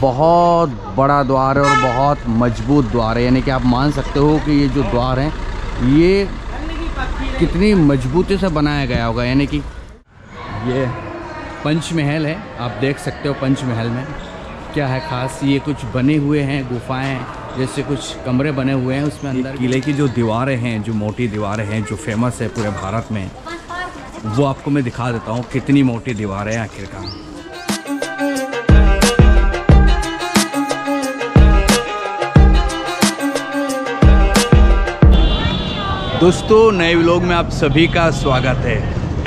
बहुत बड़ा द्वार है और बहुत मज़बूत द्वार है। यानी कि आप मान सकते हो कि ये जो द्वार है ये कितनी मजबूती से बनाया गया होगा। यानी कि ये पंचमहल है। आप देख सकते हो पंचमहल में क्या है खास। ये कुछ बने हुए हैं गुफाएँ जैसे कुछ कमरे बने हुए हैं उसमें अंदर। किले की जो दीवारें हैं जो मोटी दीवारें हैं जो फ़ेमस है पूरे भारत में वो आपको मैं दिखा देता हूँ कितनी मोटी दीवार है आखिरकार। दोस्तों, नए व्लॉग में आप सभी का स्वागत है।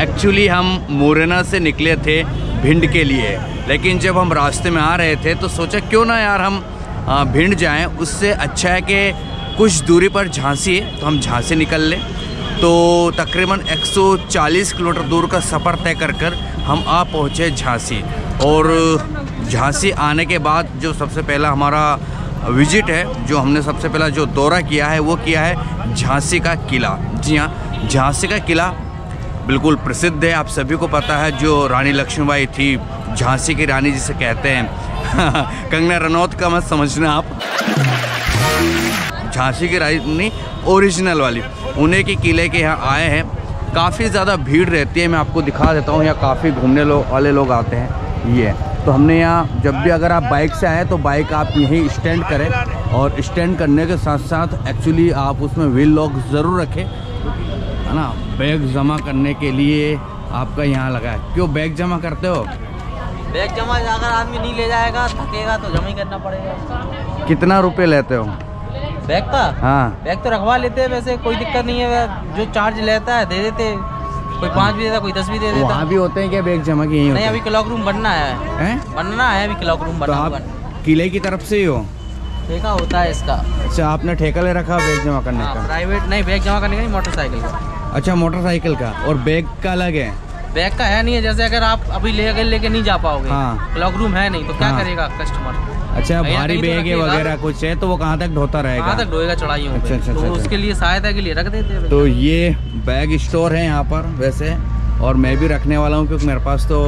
एक्चुअली हम मुरैना से निकले थे भिंड के लिए। लेकिन जब हम रास्ते में आ रहे थे तो सोचा क्यों ना यार हम भिंड जाएँ। उससे अच्छा है कि कुछ दूरी पर झांसी है तो हम झांसी निकल लें। तो तकरीबन 140 किलोमीटर दूर का सफ़र तय कर कर हम आ पहुँचे झांसी। और झांसी आने के बाद जो सबसे पहला हमारा विज़िट है, जो हमने सबसे पहला जो दौरा किया है, वो किया है झांसी का किला। जी हाँ झांसी का किला बिल्कुल प्रसिद्ध है। आप सभी को पता है, जो रानी लक्ष्मीबाई थी, झांसी की रानी जिसे कहते हैं। कंगना रनौत का मत समझना आप। झांसी की रानी ओरिजिनल वाली। उन्हें के किले के यहाँ आए हैं। काफ़ी ज़्यादा भीड़ रहती है मैं आपको दिखा देता हूँ। यहाँ काफ़ी घूमने लो, वाले लोग आते हैं। ये। तो हमने यहाँ जब भी अगर आप बाइक से आए तो बाइक आप यहीं स्टैंड करें। और स्टैंड करने के साथ साथ एक्चुअली आप उसमें व्हील लॉक ज़रूर रखें। है ना? बैग जमा करने के लिए आपका यहाँ लगा है। क्यों बैग जमा करते हो? बैग जमा अगर आदमी नहीं ले जाएगा थकेगा तो जमा ही करना पड़ेगा। कितना रुपए लेते हो? बैग का? हाँ। बैग तो रखवा लेते हैं वैसे कोई दिक्कत नहीं है जो चार्ज लेता है दे देते कोई पाँच भी देता कोई दस भी दे देता। वहाँ भी होते हैं क्या? बैग जमा की यहीं होते नहीं अभी क्लॉक रूम बनना है। हैं? बनना है अभी क्लॉक रूम तो बनना आप किले की तरफ़ से ही हो? ठेका होता है इसका। अच्छा आपने ठेका ले रखा बैग जमा करने हाँ, का? प्राइवेट नहीं बैग जमा करने का नहीं मोटरसाइकिल का। अच्छा मोटरसाइकिल का। और बैग का अलग है? बैग का है नहीं है जैसे अगर आप अभी ले लेके नहीं जा पाओगे। हाँ। क्लॉक रूम है नहीं तो क्या हाँ। करेगा कस्टमर अच्छा भारी तो बैग वगैरह कुछ है तो वो कहाँ तक ढोता रहेगा? कहाँ तक ढोएगा चढ़ाइयों अच्छा, अच्छा, तो अच्छा, उसके लिए सहायता के लिए रख देते हैं तो ये बैग स्टोर है यहाँ पर वैसे और मैं भी रखने वाला हूँ क्योंकि मेरे पास तो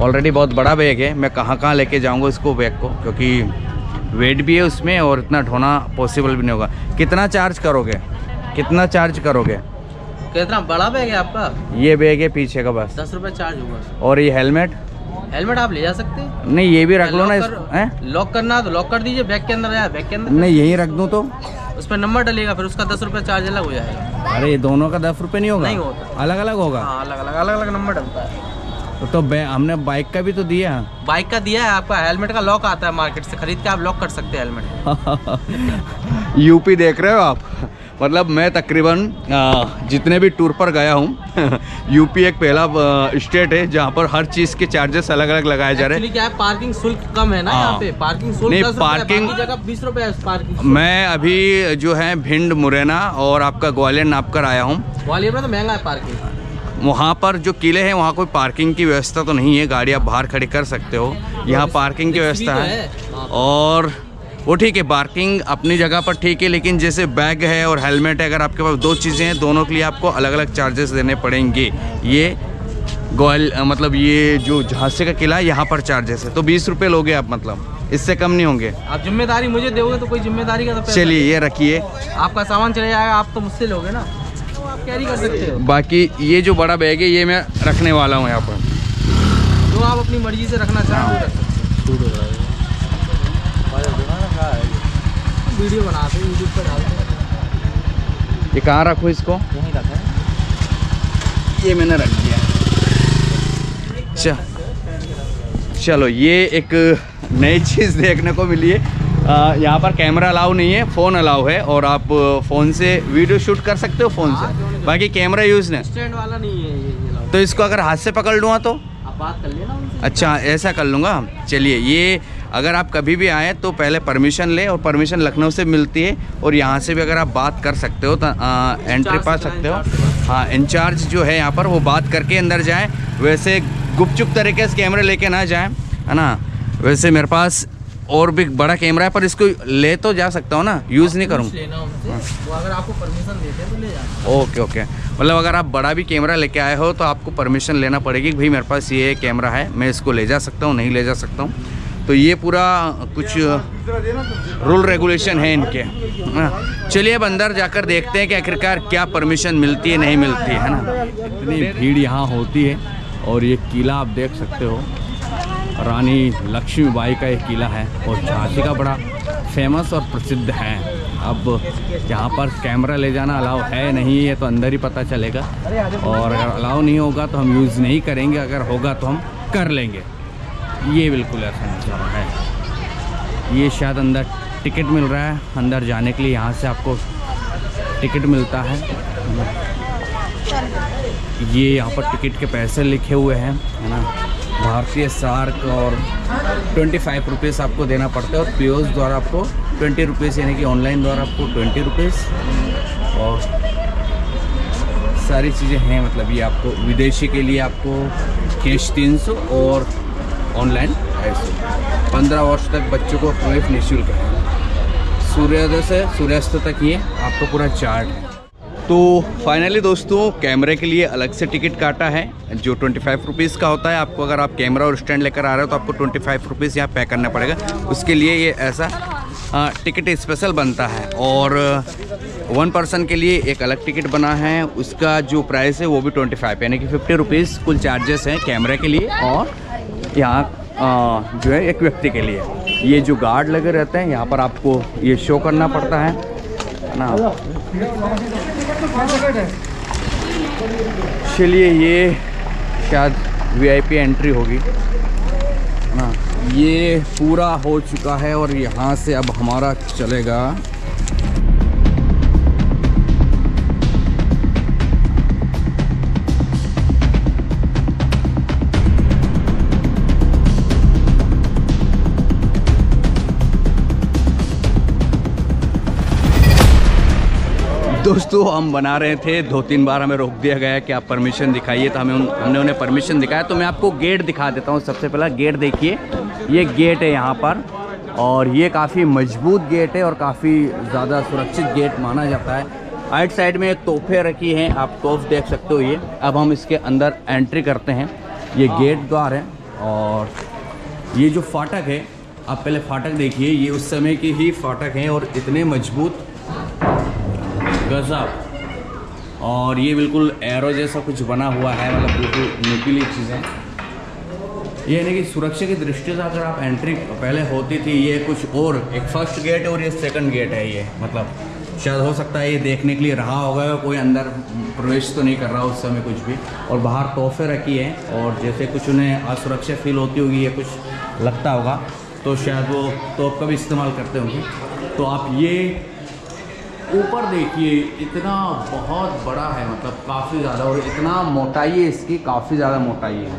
ऑलरेडी बहुत बड़ा बैग है। मैं कहाँ कहाँ लेके जाऊँगा इसको बैग को? क्योंकि वेट भी है उसमें और इतना ढोना पॉसिबल भी नहीं होगा। कितना चार्ज करोगे? कितना चार्ज करोगे? कितना बड़ा बैग है आपका? ये बैग है पीछे का बस। दस रुपये चार्ज होगा। और ये हेलमेट हेलमेट आप ले जा सकते हैं। नहीं ये भी रख लो ना कर- लॉक करना तो लॉक कर दीजिए बैग के अंदर बैग के अंदर नहीं यहीं रख दूँ तो। उस पर नंबर डलेगा फिर उसका दस रुपए चार्ज अलग हो जाएगा। अरे दोनों का दस रुपये नहीं होगा? नहीं होता। अलग अलग होगा? हाँ अलग अलग अलग अलग नंबर डलता है। तो, तो हमने बाइक का भी तो दिया बाइक का दिया है आपका हेलमेट का लॉक आता है मार्केट से खरीद के आप लॉक कर सकते हैं हेलमेट। यूपी देख रहे हो आप? मतलब मैं तकरीबन जितने भी टूर पर गया हूँ यूपी एक पहला स्टेट है जहाँ पर हर चीज़ के चार्जेस अलग अलग लगाए जा रहे हैं क्या है पार्किंग शुल्क कम है ना हाँ। यहाँ पे पार्किंग शुल्क नहीं, है, बाकी जगह बीस रुपए पार्किंग मैं अभी जो है भिंड मुरैना और आपका ग्वालियर नाप कर आया हूँ ग्वालियर में तो महँगा है पार्किंग वहाँ पर जो किले हैं वहाँ कोई पार्किंग की व्यवस्था तो नहीं है गाड़ी आप बाहर खड़ी कर सकते हो यहाँ पार्किंग की व्यवस्था तो है है। हाँ। और वो ठीक है पार्किंग अपनी जगह पर ठीक है लेकिन जैसे बैग है और हेलमेट है अगर आपके पास दो चीज़ें हैं दोनों के लिए आपको अलग अलग चार्जेस देने पड़ेंगे। ये ग्वाल अ, मतलब ये जो झांसी का किला है यहाँ पर चार्जेस है। तो बीस रुपये लोगे आप मतलब। इससे कम नहीं होंगे। आप ज़िम्मेदारी मुझे दोगे तो कोई ज़िम्मेदारी का तो चलिए ये रखिए। आपका सामान चले जाएगा आप तो मुझसे लोगे ना। तो आप कैरी कर सकते हो। बाकी ये जो बड़ा बैग है ये मैं रखने वाला हूँ यहाँ पर। जो आप अपनी मर्ज़ी से रखना चाहें वो रख सकते हो। वीडियो बनाते हैं यूट्यूब पर डालते हैं ये कहाँ रखूँ इसको? यहीं रखा है। ये मैंने रख दिया। अच्छा। चलो ये एक नई चीज़ देखने को मिली है। यहाँ पर कैमरा अलाउ नहीं है फ़ोन अलाउ है और आप फ़ोन से वीडियो शूट कर सकते हो फ़ोन हाँ, से बाकी कैमरा यूज़ नहीं। स्टैंड वाला नहीं है ये ये तो इसको अगर हाथ से पकड़ लूँगा तो? आप बात कर लेना अच्छा ऐसा कर लूँगा। चलिए ये अगर आप कभी भी आएँ तो पहले परमिशन लें और परमिशन लखनऊ से मिलती है और यहाँ से भी अगर आप बात कर सकते हो तो आ, एंट्री पा सकते हो। हाँ इंचार्ज जो है यहाँ पर वो बात करके अंदर जाएँ। वैसे गुपचुप तरीके से कैमरे लेके ना जाएँ है ना? वैसे मेरे पास और भी बड़ा कैमरा है पर इसको ले तो जा सकता हूँ ना? यूज़ नहीं करूँ कुछ लेना उनसे वो अगर आपको परमिशन देते हैं तो ओके ओके। मतलब अगर आप बड़ा भी कैमरा लेके आए हो तो आपको परमिशन लेना पड़ेगी कि भाई मेरे पास ये कैमरा है मैं इसको ले जा सकता हूँ नहीं ले जा सकता हूँ। तो ये पूरा कुछ रूल रेगुलेशन है इनके। चलिए अब अंदर जाकर देखते हैं कि आखिरकार क्या परमिशन मिलती है, नहीं मिलती, है ना? इतनी भीड़ यहाँ होती है और ये किला आप देख सकते हो। रानी लक्ष्मीबाई का एक किला है और झांसी का बड़ा फ़ेमस और प्रसिद्ध है। अब यहाँ पर कैमरा ले जाना अलाउ है नहीं है तो अंदर ही पता चलेगा। और अगर अलाउ नहीं होगा तो हम यूज़ नहीं करेंगे, अगर होगा तो हम कर लेंगे। ये बिल्कुल ऐसा नज़ारा है। ये शायद अंदर टिकट मिल रहा है, अंदर जाने के लिए यहाँ से आपको टिकट मिलता है। ये यहाँ पर टिकट के पैसे लिखे हुए हैं, है ना? भारतीय सार्क और ट्वेंटी फाइव रुपीज़ आपको देना पड़ता है और पीओस द्वारा आपको ट्वेंटी रुपीज़ यानी कि ऑनलाइन द्वारा आपको ट्वेंटी रुपीज़ और सारी चीज़ें हैं मतलब ये आपको विदेशी के लिए आपको कैश तीन सौ और ऑनलाइन ऐसे पंद्रह वर्ष तक बच्चों को प्रवेश निःशुल्क है। सूर्योदय से सूर्यास्त तक ये आपको पूरा चार्ट है। तो फाइनली दोस्तों कैमरे के लिए अलग से टिकट काटा है, जो ट्वेंटी फाइव रुपीज़ का होता है। आपको अगर आप कैमरा और स्टैंड लेकर आ रहे हो तो आपको ट्वेंटी फाइव रुपीज़ यहाँ पे करना पड़ेगा। उसके लिए ये ऐसा टिकट स्पेशल बनता है। और वन पर्सन के लिए एक अलग टिकट बना है। उसका जो प्राइस है वो भी ट्वेंटी फाइव यानी कि फिफ्टी रुपीज़ कुल चार्जेस हैं कैमरे के लिए। और यहाँ जो है एक व्यक्ति के लिए। ये जो गार्ड लगे रहते हैं, यहाँ पर आपको ये शो करना पड़ता है। ना। चलिए, ये शायद वीआईपी एंट्री होगी। ना। ये पूरा हो चुका है और यहाँ से अब हमारा चलेगा। दोस्तों हम बना रहे थे दो तीन बार हमें रोक दिया गया कि आप परमिशन दिखाइए तो हमें उन, हमने उन्हें परमिशन दिखाया। तो मैं आपको गेट दिखा देता हूँ। सबसे पहला गेट देखिए। ये गेट है यहाँ पर और ये काफ़ी मज़बूत गेट है और काफ़ी ज़्यादा सुरक्षित गेट माना जाता है। आइट साइड में तोहफे रखी हैं आप तोहफ देख सकते हो ये। अब हम इसके अंदर एंट्री करते हैं। ये गेट द्वार है और ये जो फाटक है आप पहले फाटक देखिए। ये उस समय के ही फाटक हैं और इतने मज़बूत गजब। और ये बिल्कुल एरो जैसा कुछ बना हुआ है मतलब बिल्कुल नुकीली चीज़ें। ये यानी कि सुरक्षा की दृष्टि से अगर आप एंट्री पहले होती थी, ये कुछ और, एक फ़र्स्ट गेट और ये सेकंड गेट है ये मतलब। शायद हो सकता है ये देखने के लिए रहा होगा, कोई अंदर प्रवेश तो नहीं कर रहा उस समय कुछ भी। और बाहर तोहफे रखी हैं, और जैसे कुछ उन्हें असुरक्षा फील होती होगी, या कुछ लगता होगा। तो शायद वो तोप का भी इस्तेमाल करते होंगे। तो आप ये ऊपर देखिए, इतना बहुत बड़ा है मतलब काफ़ी ज़्यादा, और इतना मोटाई है, इसकी काफ़ी ज़्यादा मोटाई है।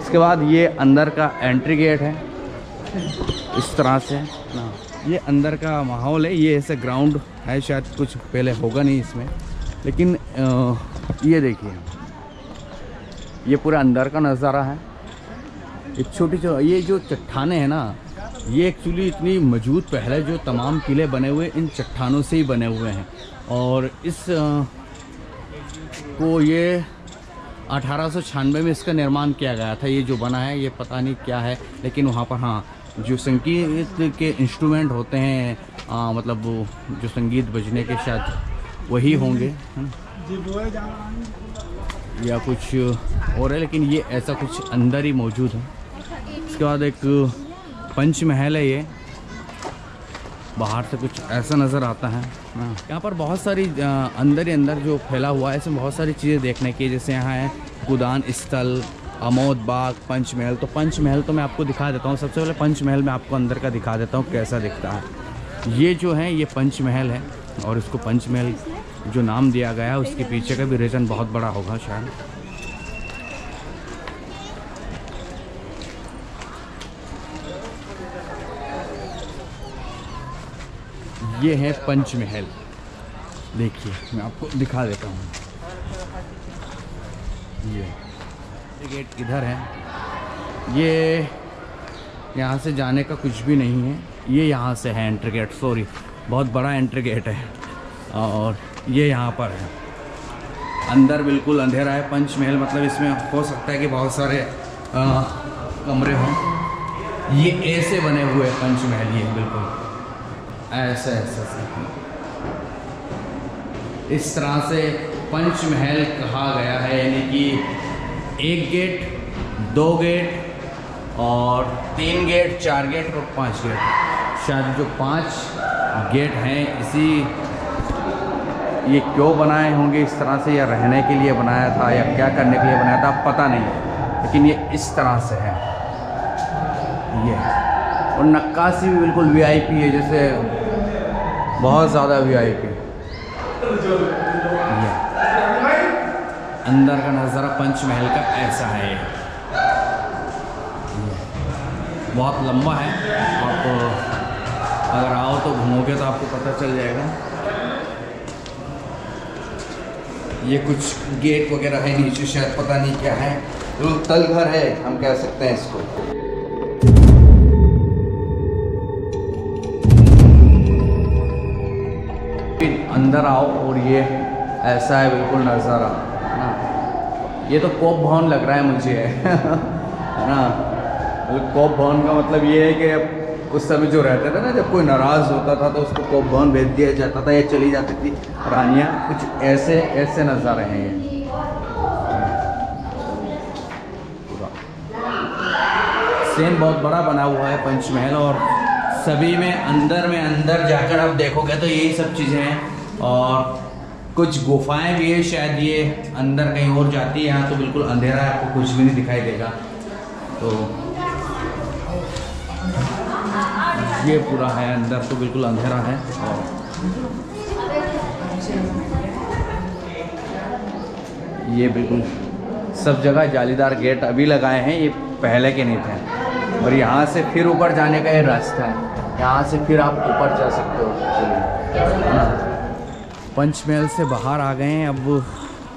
इसके बाद ये अंदर का एंट्री गेट है, इस तरह से, ना, ये अंदर का माहौल है, ये ऐसे ग्राउंड है, शायद कुछ पहले होगा नहीं इसमें, लेकिन ये देखिए, ये पूरा अंदर का नज़ारा है। एक छोटी जो ये जो चट्टाने हैं ना ये एक्चुअली इतनी मज़बूत पहले जो तमाम किले बने हुए इन चट्टानों से ही बने हुए हैं। और इस को ये अठारह सौ छियानवे में इसका निर्माण किया गया था। ये जो बना है ये पता नहीं क्या है लेकिन वहाँ पर हाँ जो संगीत के इंस्ट्रूमेंट होते हैं आ, मतलब वो जो संगीत बजने के शायद वही होंगे या कुछ और है लेकिन ये ऐसा कुछ अंदर ही मौजूद है। इसके बाद एक पंच महल है ये। बाहर से कुछ ऐसा नज़र आता है। हाँ। यहाँ पर बहुत सारी अंदर ही अंदर जो फैला हुआ है इसमें बहुत सारी चीज़ें देखने की जैसे यहाँ है कुदान स्थल, अमोद बाग, पंचमहल। तो पंचमहल तो मैं आपको दिखा देता हूँ। सबसे पहले पंचमहल मैं आपको अंदर का दिखा देता हूँ, कैसा दिखता है। ये जो है, ये पंचमहल है और इसको पंचमहल जो नाम दिया गया है, उसके पीछे का भी रीज़न बहुत बड़ा होगा शायद। ये है पंचमहल। देखिए मैं आपको दिखा देता हूँ। ये। गेट इधर है। ये यहाँ से जाने का कुछ भी नहीं है। ये यहाँ से है एंट्री गेट सॉरी बहुत बड़ा एंट्री गेट है। और ये यहाँ पर है। अंदर बिल्कुल अंधेरा है। पंचमहल मतलब इसमें हो सकता है कि बहुत सारे आ, कमरे हों। ये ऐसे बने हुए हैं पंचमहल ये बिल्कुल। ऐसे ऐसे ऐसे। इस तरह से पंचमहल कहा गया है, यानी कि एक गेट, दो गेट और तीन गेट, चार गेट और पाँच गेट। शायद जो पाँच गेट हैं, इसी ये क्यों बनाए होंगे, इस तरह से या रहने के लिए बनाया था या क्या करने के लिए बनाया था, पता नहीं। लेकिन ये इस तरह से है। ये। और नक्काशी भी बिल्कुल वीआईपी है, जैसे बहुत ज़्यादा वीआईपी अंदर का नज़ारा पंचमहल का ऐसा है। बहुत लंबा है। आप, अगर आओ तो घूमोगे तो आपको पता चल जाएगा। ये कुछ गेट वगैरह है नीचे, शायद पता नहीं क्या है। तो तल घर है, हम कह सकते हैं इसको। अंदर आओ और ये ऐसा है, बिल्कुल नज़ारा। है ना। ये तो कोप भवन लग रहा है मुझे। है ना। मतलब कोप भवन का मतलब ये है कि उस समय जो रहते थे ना, जब कोई नाराज़ होता था तो उसको कोप भवन भेज दिया जाता था या चली जाती थी। रानियाँ, कुछ ऐसे ऐसे नज़ारे हैं ये। सेम बहुत बड़ा बना हुआ है, पंचमहल, और सभी में, अंदर में, अंदर जाकर आप देखोगे तो यही सब चीज़ें हैं। और कुछ गुफाएँ भी है, शायद ये अंदर कहीं और जाती है, यहाँ तो बिल्कुल अंधेरा है, आपको कुछ भी नहीं दिखाई देगा। तो ये पूरा है, अंदर तो बिल्कुल अंधेरा है, और ये बिल्कुल सब जगह जालीदार गेट अभी लगाए हैं, ये पहले के नहीं थे। और यहाँ से फिर ऊपर जाने का ये रास्ता है, यहाँ से फिर आप ऊपर जा सकते हो। चलिए। पंचमहल से बाहर आ गए हैं। अब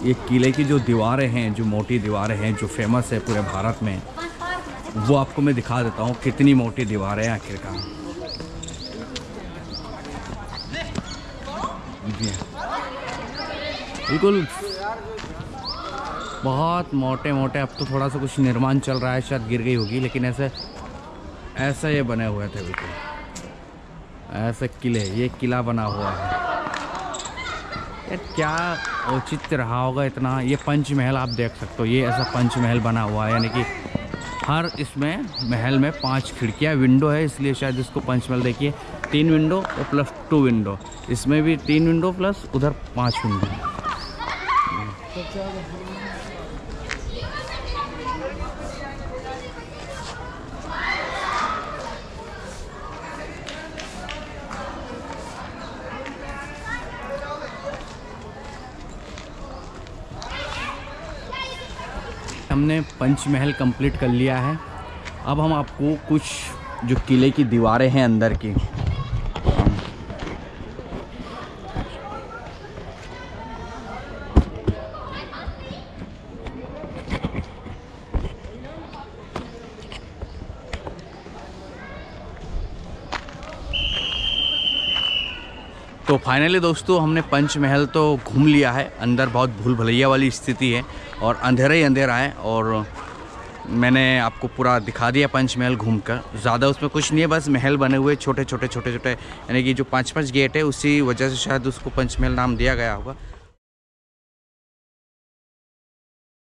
ये किले की जो दीवारें हैं, जो मोटी दीवारें हैं, जो फ़ेमस है पूरे भारत में, वो आपको मैं दिखा देता हूँ कितनी मोटी दीवारें हैं आखिरकार। जी बिल्कुल बहुत मोटे मोटे अब तो थोड़ा सा कुछ निर्माण चल रहा है, शायद गिर गई होगी, लेकिन ऐसे ऐसे ये बने हुए थे, बिल्कुल। ऐसे किले, ये किला बना हुआ है। क्या औचित्य रहा होगा इतना? ये पंचमहल आप देख सकते हो, ये ऐसा पंचमहल बना हुआ है, यानी कि हर इसमें, महल में पाँच खिड़कियाँ विंडो है, इसलिए शायद इसको पंचमहल देखिए। तीन विंडो और प्लस टू विंडो इसमें भी तीन विंडो प्लस उधर पाँच विंडो हमने पंचमहल कंप्लीट कर लिया है। अब हम आपको कुछ जो किले की दीवारें हैं अंदर की तो फाइनली दोस्तों, हमने पंचमहल तो घूम लिया है। अंदर बहुत भूल भलैया वाली स्थिति है और अंधेरा ही अंधेरा है और मैंने आपको पूरा दिखा दिया पंचमहल घूमकर। ज़्यादा उसमें कुछ नहीं है, बस महल बने हुए छोटे छोटे छोटे छोटे यानी कि जो पाँच पाँच गेट है, उसी वजह से शायद उसको पंचमहल नाम दिया गया होगा।